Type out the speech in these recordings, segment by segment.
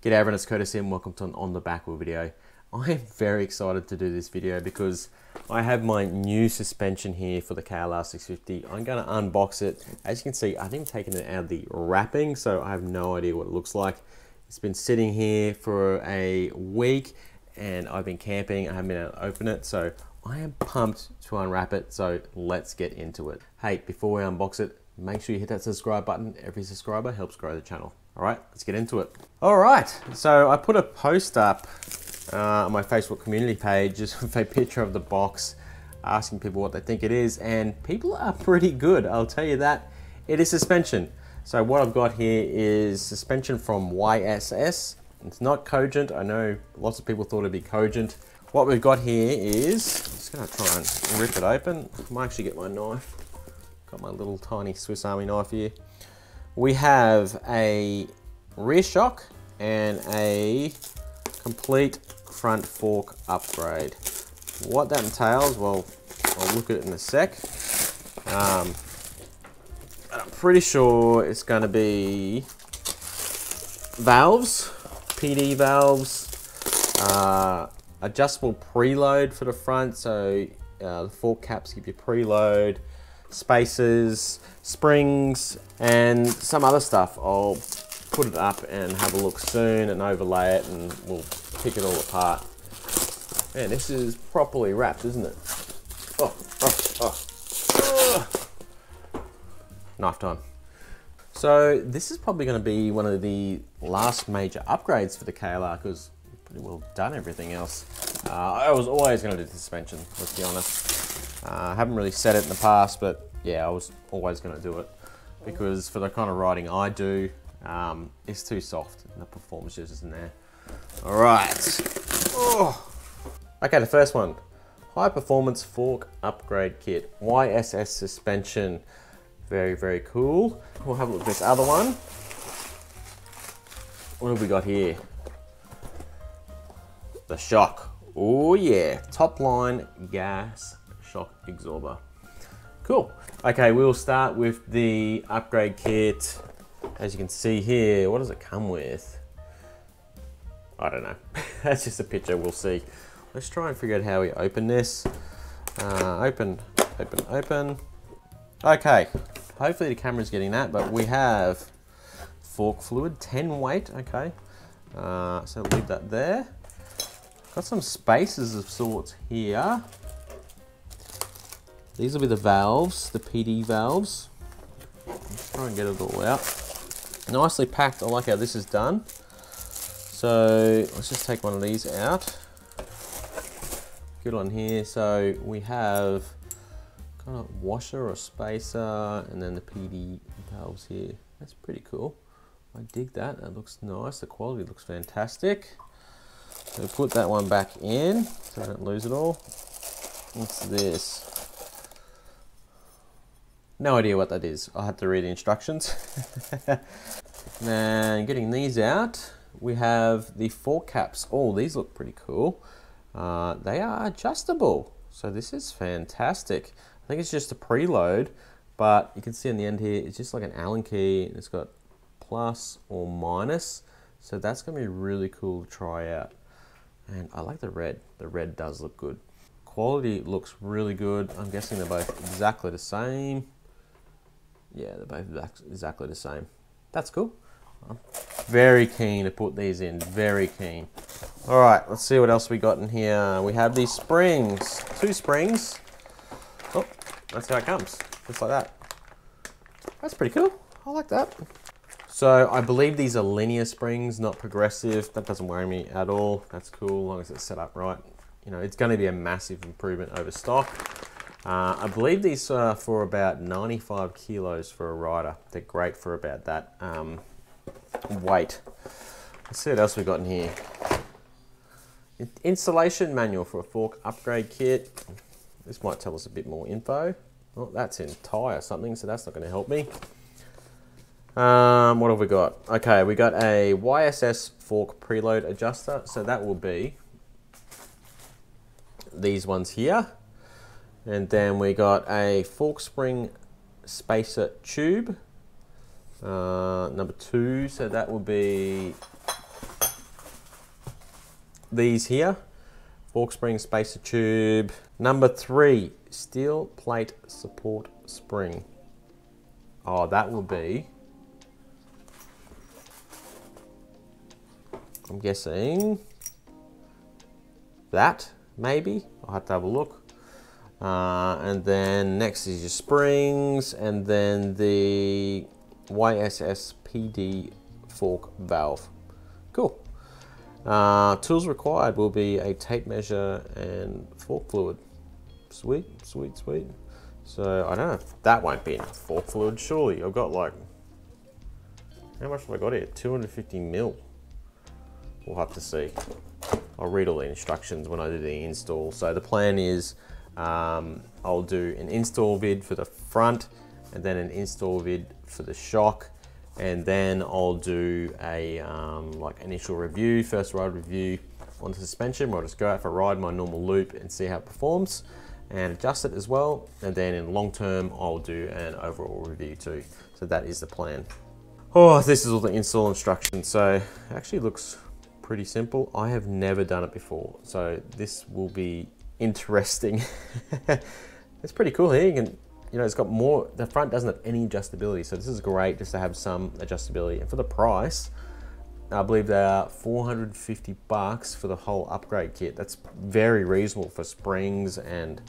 G'day everyone, it's Curtis here and welcome to an On The Back Wheel video. I am very excited to do this video because I have my new suspension here for the KLR 650. I'm going to unbox it. As you can see, I've even taken it out of the wrapping, so I have no idea what it looks like. It's been sitting here for a week and I've been camping. I haven't been able to open it, so I am pumped to unwrap it, so let's get into it. Hey, before we unbox it, make sure you hit that subscribe button. Every subscriber helps grow the channel. All right, let's get into it. All right, so I put a post up uh, on my Facebook community page just with a picture of the box, asking people what they think it is, and people are pretty good, I'll tell you that. It is suspension. So what I've got here is suspension from YSS. It's not Cogent. I know lots of people thought it'd be Cogent. What we've got here is, I'm just gonna try and rip it open. I might actually get my knife. Got my little tiny Swiss Army knife here we have a rear shock and a complete front fork upgrade. What that entails, well, I'll look at it in a sec. Um, I'm pretty sure it's going to be valves, PD valves, uh, adjustable preload for the front, so uh, the fork caps give you preload, spacers, springs, and some other stuff. I'll put it up and have a look soon and overlay it and we'll pick it all apart. Man, this is properly wrapped, isn't it? Oh, oh, oh. Knife time. So this is probably going to be one of the last major upgrades for the KLR because pretty well done everything else. Uh, I was always going to do the suspension, let's be honest. Uh, I haven't really said it in the past, but yeah, I was always going to do it because for the kind of riding I do, um, it's too soft and the performance just isn't there. All right. Oh. Okay, the first one. High Performance Fork Upgrade Kit. YSS suspension. Very, very cool. We'll have a look at this other one. What have we got here? The shock. Oh yeah, top line gas shock absorber. Cool. Okay, we'll start with the upgrade kit. As you can see here, what does it come with? I don't know. That's just a picture, we'll see. Let's try and figure out how we open this. Uh, open, open, open. Okay, hopefully the camera's getting that, but we have fork fluid, 10 weight, okay. Uh, so leave that there. Got some spaces of sorts here. These will be the valves, the PD valves. Let's try and get it all out. Nicely packed, I like how this is done. So let's just take one of these out. Good one here. So we have kind of washer or spacer and then the PD valves here. That's pretty cool. I dig that, that looks nice. The quality looks fantastic. So put that one back in so I don't lose it all. What's this? No idea what that is. I'll have to read the instructions. then getting these out, we have the fork caps. Oh, these look pretty cool. Uh, they are adjustable. So this is fantastic. I think it's just a preload, but you can see on the end here, it's just like an Allen key. It's got plus or minus. So that's gonna be really cool to try out. And I like the red. The red does look good. Quality looks really good. I'm guessing they're both exactly the same. Yeah, they're both exactly the same. That's cool. I'm very keen to put these in, very keen. All right, let's see what else we got in here. We have these springs, two springs. Oh, that's how it comes, just like that. That's pretty cool, I like that. So I believe these are linear springs, not progressive. That doesn't worry me at all. That's cool, as long as it's set up right. You know, it's gonna be a massive improvement over stock. Uh, I believe these are for about 95 kilos for a rider. They're great for about that um, weight. Let's see what else we've got in here. Installation manual for a fork upgrade kit. This might tell us a bit more info. Oh, that's in Thai or something, so that's not going to help me. Um, what have we got? Okay, we got a YSS fork preload adjuster. So that will be these ones here. And then we got a fork spring spacer tube, uh, number two. So that would be these here. Fork spring spacer tube. Number three, steel plate support spring. Oh, that will be, I'm guessing, that maybe. I'll have to have a look. Uh, and then next is your springs, and then the YSSPD fork valve. Cool. Uh, tools required will be a tape measure and fork fluid. Sweet, sweet, sweet. So I don't know if that won't be enough fork fluid. Surely I've got like, how much have I got here? 250 mil. We'll have to see. I'll read all the instructions when I do the install. So the plan is um, I'll do an install vid for the front and then an install vid for the shock and then I'll do a um, like initial review, first ride review on the suspension where I'll just go out for a ride my normal loop and see how it performs and adjust it as well and then in long term I'll do an overall review too. So that is the plan. Oh, this is all the install instructions. So actually looks pretty simple. I have never done it before, so this will be interesting. it's pretty cool here. You can, you know, it's got more, the front doesn't have any adjustability, so this is great just to have some adjustability. And for the price, I believe they are 450 bucks for the whole upgrade kit. That's very reasonable for springs and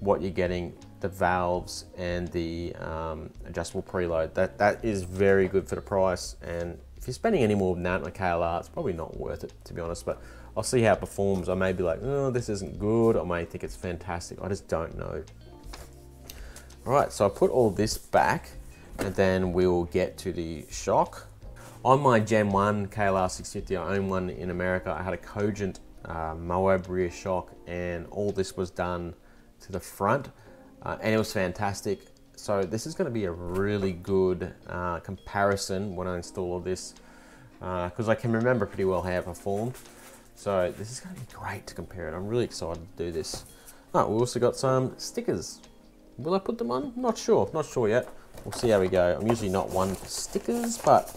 what you're getting, the valves and the um, adjustable preload. That That is very good for the price and if you're spending any more than that on a KLR, it's probably not worth it, to be honest, but I'll see how it performs. I may be like, oh, this isn't good. I may think it's fantastic. I just don't know. All right, so I put all this back and then we'll get to the shock. On my Gen 1 KLR 650, I own one in America. I had a Cogent uh, Moab rear shock and all this was done to the front uh, and it was fantastic. So this is going to be a really good uh, comparison when I install all this because uh, I can remember pretty well how it performed. So this is going to be great to compare it. I'm really excited to do this. Oh, we also got some stickers. Will I put them on? Not sure, not sure yet. We'll see how we go. I'm usually not one for stickers, but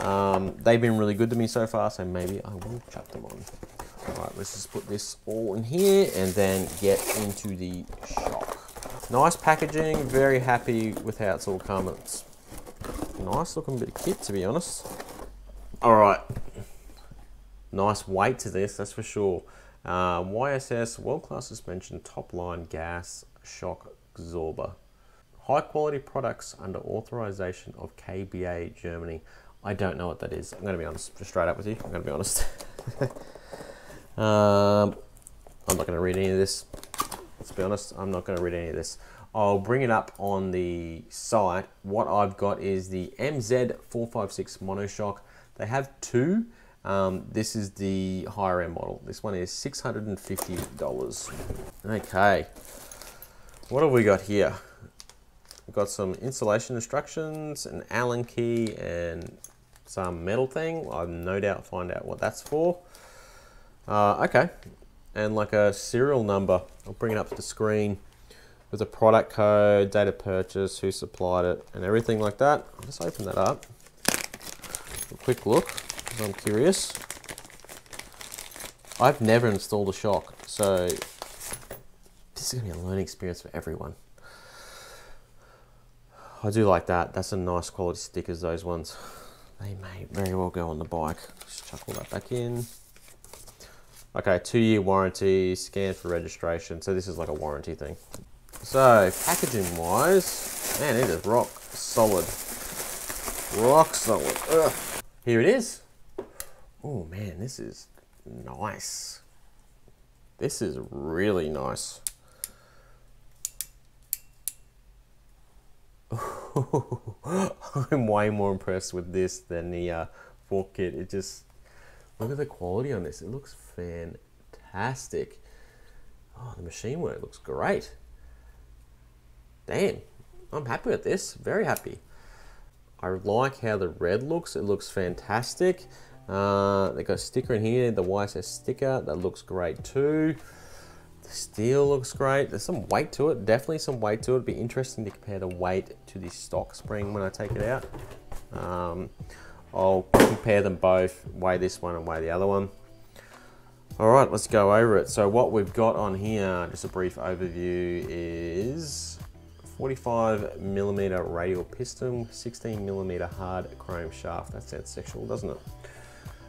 um, they've been really good to me so far, so maybe I will chuck them on. All right, let's just put this all in here and then get into the shock. Nice packaging, very happy with how it's all come. It's nice looking bit of kit to be honest. All right, nice weight to this, that's for sure. Uh, YSS, world-class suspension, top line gas, shock absorber. High quality products under authorization of KBA Germany. I don't know what that is. I'm going to be honest, just straight up with you. I'm going to be honest. um, I'm not going to read any of this. Let's be honest, I'm not going to read any of this. I'll bring it up on the site. What I've got is the MZ456 Monoshock. They have two. Um, this is the higher end model. This one is $650. Okay. What have we got here? We've got some installation instructions, an Allen key, and some metal thing. I'll no doubt find out what that's for. Uh, okay, and like a serial number. I'll bring it up to the screen with a product code, date of purchase, who supplied it, and everything like that. I'll just open that up. A quick look, I'm curious. I've never installed a shock, so this is to be a learning experience for everyone. I do like that. That's a nice quality stickers, those ones. They may very well go on the bike. Just chuck all that back in. Okay, two year warranty, scan for registration. So this is like a warranty thing. So packaging wise, man, it is rock solid. Rock solid. Ugh. Here it is. Oh man, this is nice. This is really nice. I'm way more impressed with this than the uh, fork kit. It just Look at the quality on this. It looks fantastic. Oh, the machine work looks great. Damn, I'm happy with this. Very happy. I like how the red looks. It looks fantastic. Uh, they got a sticker in here, the YSS sticker. That looks great too. The steel looks great. There's some weight to it. Definitely some weight to it. It'd be interesting to compare the weight to the stock spring when I take it out. Um, I'll compare them both, weigh this one and weigh the other one. All right, let's go over it. So what we've got on here, just a brief overview, is 45 millimeter radial piston, 16 millimeter hard chrome shaft. That sounds sexual, doesn't it?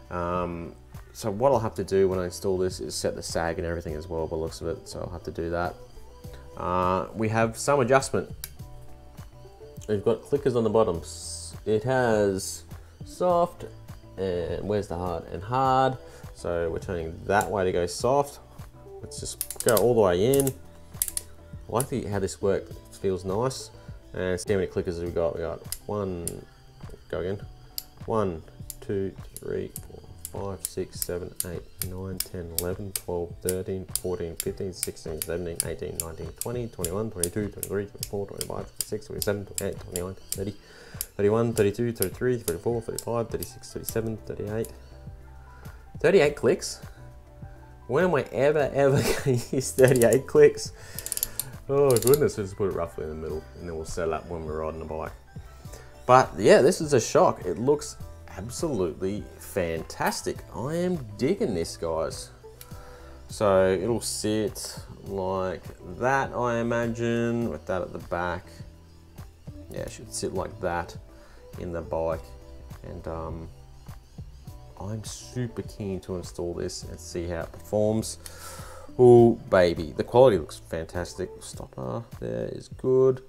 Um, so what I'll have to do when I install this is set the sag and everything as well by the looks of it. So I'll have to do that. Uh, we have some adjustment. We've got clickers on the bottoms. It has soft and where's the hard and hard so we're turning that way to go soft. Let's just go all the way in. I like the, how this works, it feels nice. And see how many clickers we got? We got one, go again. One, two, three, four, five, six, seven, eight, nine, 10, 11, 12, 13, 14, 15, 16, 17, 18, 19, 20, 21, 22, 23, 24, 25, 26, 27, 28, 29, 30, 31, 32, 33, 34, 35, 36, 37, 38, 38 clicks? When am I ever, ever going to use 38 clicks? Oh goodness, let's put it roughly in the middle and then we'll set up when we're riding the bike. But yeah, this is a shock. It looks absolutely fantastic. I am digging this, guys. So it'll sit like that, I imagine, with that at the back. Yeah, it should sit like that in the bike. And um, I'm super keen to install this and see how it performs. Oh baby, the quality looks fantastic. Stopper there is good.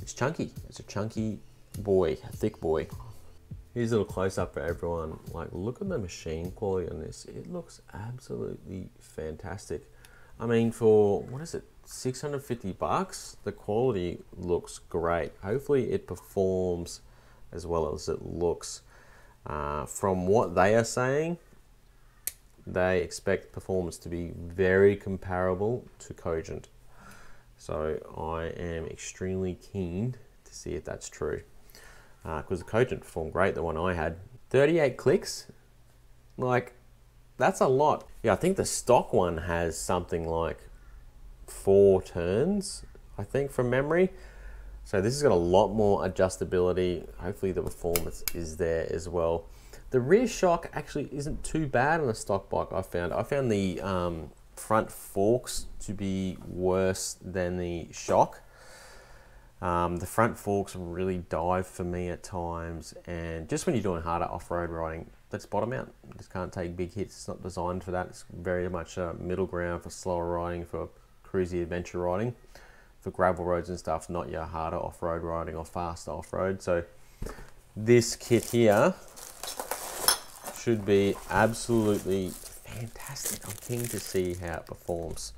It's chunky, it's a chunky boy, a thick boy. Here's a little close up for everyone. Like look at the machine quality on this. It looks absolutely fantastic. I mean for, what is it, 650 bucks? The quality looks great. Hopefully it performs as well as it looks. Uh, from what they are saying, they expect performance to be very comparable to Cogent. So I am extremely keen to see if that's true. Because uh, the Cogent performed great, the one I had. 38 clicks, like, that's a lot. Yeah, I think the stock one has something like four turns, I think, from memory. So this has got a lot more adjustability. Hopefully the performance is there as well. The rear shock actually isn't too bad on a stock bike I found. I found the um, front forks to be worse than the shock. Um, the front forks really dive for me at times and just when you're doing harder off-road riding, let's bottom out. Just can't take big hits. It's not designed for that. It's very much a middle ground for slower riding, for cruisy adventure riding for gravel roads and stuff, not your harder off-road riding or faster off-road. So this kit here should be absolutely fantastic. I'm keen to see how it performs.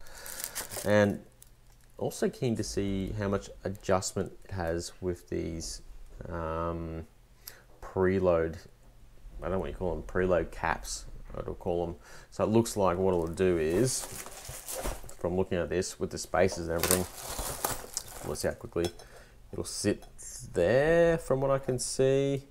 And also keen to see how much adjustment it has with these um, preload, I don't know what you call them, preload caps, I'll call them. So it looks like what it'll do is, from looking at this with the spaces and everything, let's see how quickly it'll sit there from what I can see.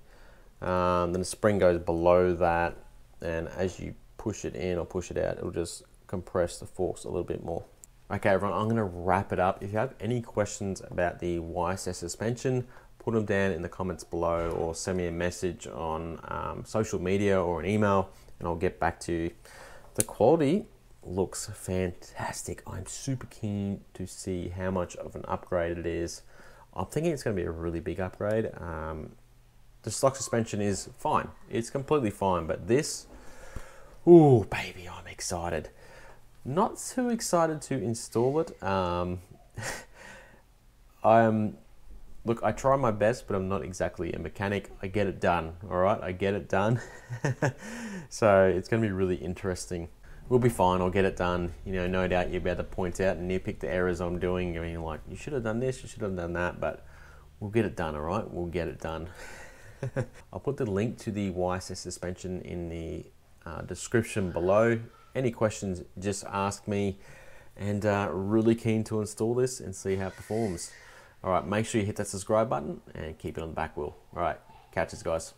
Um, then the spring goes below that and as you push it in or push it out, it'll just compress the forks a little bit more. Okay everyone, I'm going to wrap it up. If you have any questions about the YSS suspension, put them down in the comments below or send me a message on um, social media or an email and I'll get back to you. The quality looks fantastic. I'm super keen to see how much of an upgrade it is. I'm thinking it's going to be a really big upgrade. Um, the stock suspension is fine. It's completely fine, but this, ooh, baby, I'm excited. Not too excited to install it. Um, I'm, look, I try my best, but I'm not exactly a mechanic. I get it done, all right? I get it done. so it's going to be really interesting we'll be fine. I'll get it done. You know, no doubt you'll be able to point out and nitpick the errors I'm doing. I mean, like, you should have done this, you should have done that, but we'll get it done, all right? We'll get it done. I'll put the link to the YSS suspension in the uh, description below. Any questions, just ask me. And uh, really keen to install this and see how it performs. All right, make sure you hit that subscribe button and keep it on the back wheel. All right, catch us, guys.